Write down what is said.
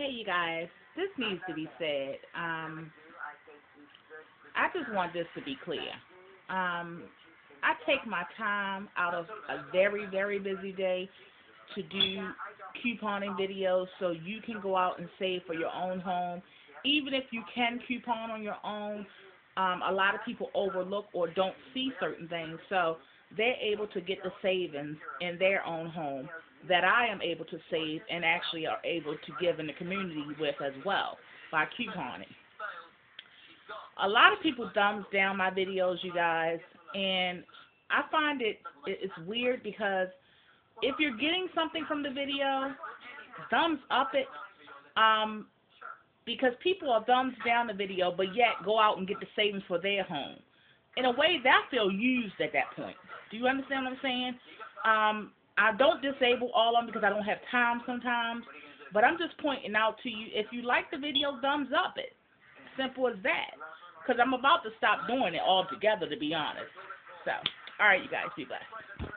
Hey, you guys, this needs to be said. Um, I just want this to be clear. Um, I take my time out of a very, very busy day to do couponing videos so you can go out and save for your own home. Even if you can coupon on your own, um, a lot of people overlook or don't see certain things. So they're able to get the savings in their own home that I am able to save and actually are able to give in the community with as well by couponing. A lot of people thumbs down my videos, you guys, and I find it it's weird because if you're getting something from the video, thumbs up it. Um, because people are thumbs down the video, but yet go out and get the savings for their home. In a way, that feel used at that point. Do you understand what I'm saying? Um, I don't disable all of them because I don't have time sometimes. But I'm just pointing out to you, if you like the video, thumbs up it. Simple as that. Because I'm about to stop doing it altogether, to be honest. So, all right, you guys, be blessed.